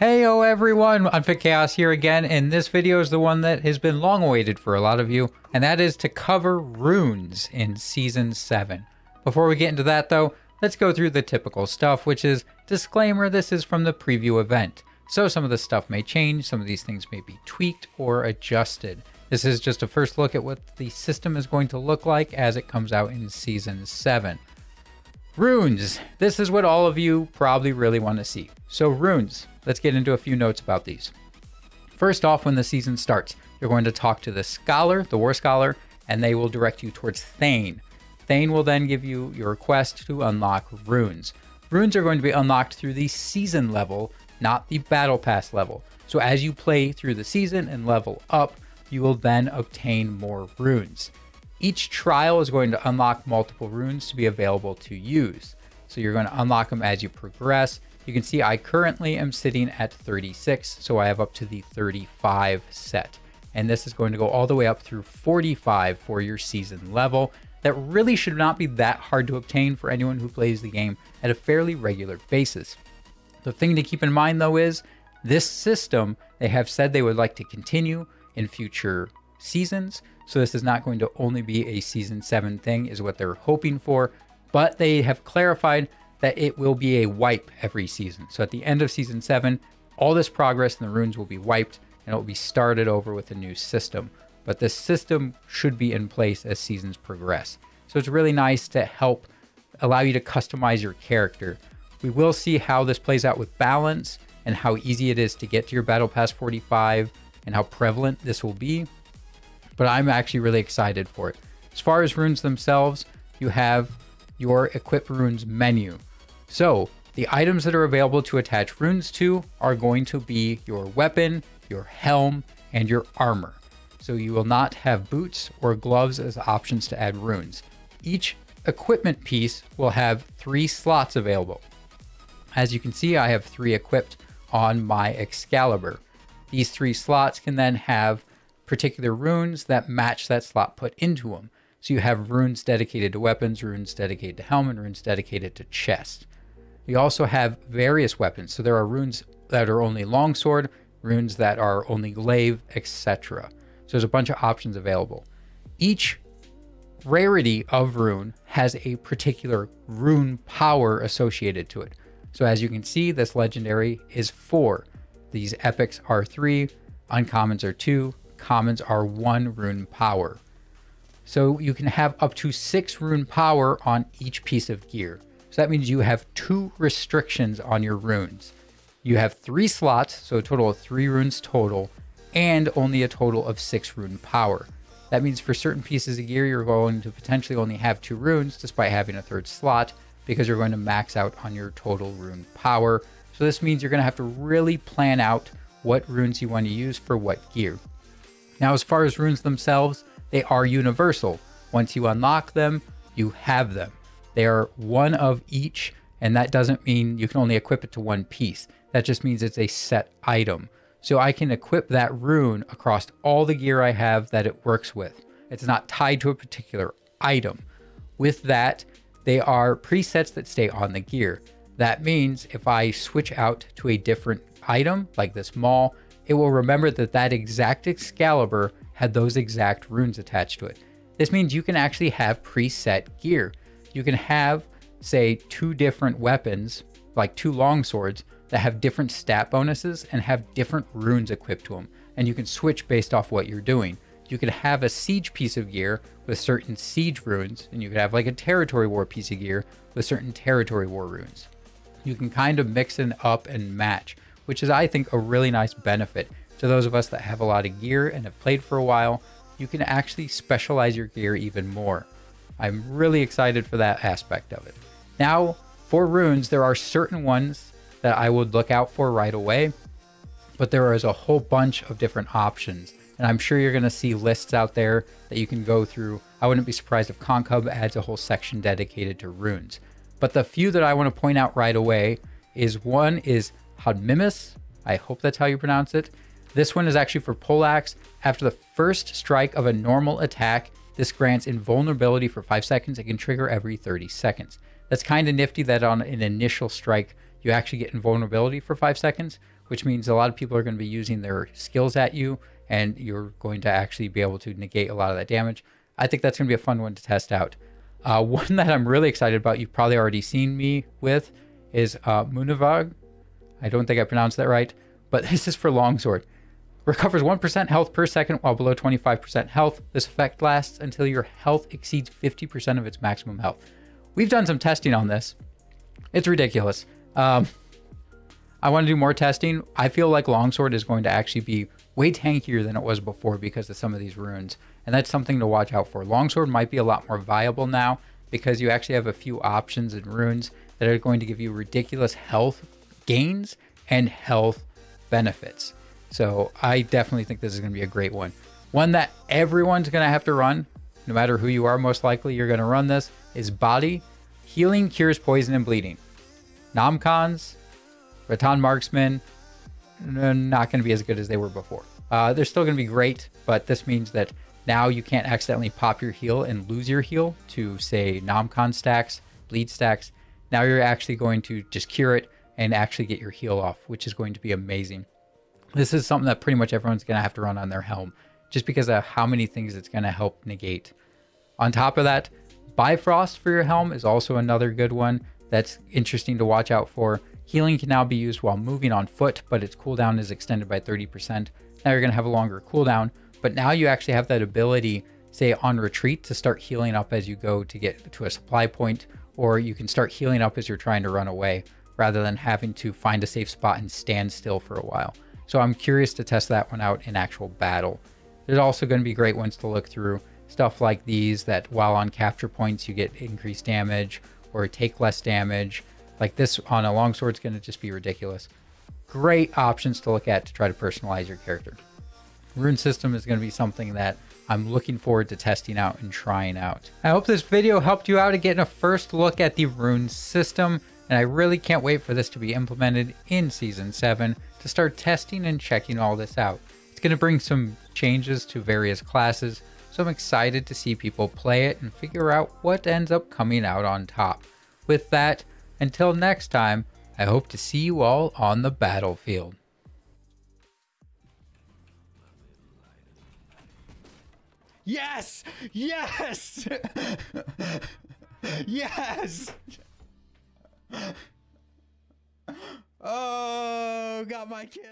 Heyo everyone, Unfit Chaos here again, and this video is the one that has been long awaited for a lot of you, and that is to cover runes in Season 7. Before we get into that though, let's go through the typical stuff, which is, disclaimer, this is from the preview event. So some of the stuff may change, some of these things may be tweaked or adjusted. This is just a first look at what the system is going to look like as it comes out in Season 7. Runes. This is what all of you probably really want to see. So runes, let's get into a few notes about these. First off, when the season starts, you're going to talk to the scholar, the war scholar, and they will direct you towards Thane. Thane will then give you your quest to unlock runes. Runes are going to be unlocked through the season level, not the battle pass level. So as you play through the season and level up, you will then obtain more runes. Each trial is going to unlock multiple runes to be available to use. So you're going to unlock them as you progress. You can see I currently am sitting at 36, so I have up to the 35 set. And this is going to go all the way up through 45 for your season level. That really should not be that hard to obtain for anyone who plays the game at a fairly regular basis. The thing to keep in mind though is this system, they have said they would like to continue in future seasons. So this is not going to only be a season seven thing is what they're hoping for, but they have clarified that it will be a wipe every season. So at the end of season seven, all this progress in the runes will be wiped and it will be started over with a new system. But this system should be in place as seasons progress. So it's really nice to help allow you to customize your character. We will see how this plays out with balance and how easy it is to get to your Battle Pass 45 and how prevalent this will be but I'm actually really excited for it. As far as runes themselves, you have your equip runes menu. So the items that are available to attach runes to are going to be your weapon, your helm, and your armor. So you will not have boots or gloves as options to add runes. Each equipment piece will have three slots available. As you can see, I have three equipped on my Excalibur. These three slots can then have particular runes that match that slot put into them. So you have runes dedicated to weapons, runes dedicated to helmet, runes dedicated to chest. You also have various weapons. So there are runes that are only longsword, runes that are only glaive, etc. So there's a bunch of options available. Each rarity of rune has a particular rune power associated to it. So as you can see, this legendary is four. These epics are three, uncommons are two, commons are one rune power. So you can have up to six rune power on each piece of gear. So that means you have two restrictions on your runes. You have three slots, so a total of three runes total, and only a total of six rune power. That means for certain pieces of gear, you're going to potentially only have two runes despite having a third slot because you're going to max out on your total rune power. So this means you're going to have to really plan out what runes you want to use for what gear. Now, as far as runes themselves, they are universal. Once you unlock them, you have them. They are one of each, and that doesn't mean you can only equip it to one piece. That just means it's a set item. So I can equip that rune across all the gear I have that it works with. It's not tied to a particular item. With that, they are presets that stay on the gear. That means if I switch out to a different item, like this maul, it will remember that that exact Excalibur had those exact runes attached to it. This means you can actually have preset gear. You can have, say, two different weapons, like two long swords, that have different stat bonuses and have different runes equipped to them. And you can switch based off what you're doing. You could have a siege piece of gear with certain siege runes, and you could have like a territory war piece of gear with certain territory war runes. You can kind of mix it up and match which is, I think, a really nice benefit to those of us that have a lot of gear and have played for a while. You can actually specialize your gear even more. I'm really excited for that aspect of it. Now, for runes, there are certain ones that I would look out for right away, but there is a whole bunch of different options. And I'm sure you're going to see lists out there that you can go through. I wouldn't be surprised if Concub adds a whole section dedicated to runes. But the few that I want to point out right away is one is Hodmimis. I hope that's how you pronounce it. This one is actually for Poleaxe. After the first strike of a normal attack, this grants invulnerability for 5 seconds. It can trigger every 30 seconds. That's kind of nifty that on an initial strike, you actually get invulnerability for 5 seconds, which means a lot of people are going to be using their skills at you, and you're going to actually be able to negate a lot of that damage. I think that's going to be a fun one to test out. Uh, one that I'm really excited about, you've probably already seen me with, is uh, Munavag. I don't think I pronounced that right, but this is for Longsword. Recovers 1% health per second while below 25% health. This effect lasts until your health exceeds 50% of its maximum health. We've done some testing on this. It's ridiculous. Um, I want to do more testing. I feel like Longsword is going to actually be way tankier than it was before because of some of these runes. And that's something to watch out for. Longsword might be a lot more viable now because you actually have a few options and runes that are going to give you ridiculous health gains and health benefits. So I definitely think this is going to be a great one. One that everyone's going to have to run, no matter who you are, most likely you're going to run this, is Body. Healing cures poison and bleeding. Namkhans, Rattan Marksman, not going to be as good as they were before. Uh, they're still going to be great, but this means that now you can't accidentally pop your heal and lose your heal to, say, Namkhan stacks, bleed stacks. Now you're actually going to just cure it and actually get your heal off, which is going to be amazing. This is something that pretty much everyone's going to have to run on their helm just because of how many things it's going to help negate. On top of that, Bifrost for your helm is also another good one that's interesting to watch out for. Healing can now be used while moving on foot, but its cooldown is extended by 30%. Now you're going to have a longer cooldown, but now you actually have that ability, say on retreat, to start healing up as you go to get to a supply point, or you can start healing up as you're trying to run away rather than having to find a safe spot and stand still for a while. So I'm curious to test that one out in actual battle. There's also going to be great ones to look through. Stuff like these that while on capture points you get increased damage or take less damage. Like this on a longsword is going to just be ridiculous. Great options to look at to try to personalize your character. Rune system is going to be something that I'm looking forward to testing out and trying out. I hope this video helped you out at getting a first look at the rune system, and I really can't wait for this to be implemented in Season 7 to start testing and checking all this out. It's going to bring some changes to various classes, so I'm excited to see people play it and figure out what ends up coming out on top. With that, until next time, I hope to see you all on the battlefield. Yes! Yes! yes! Oh, got my kill.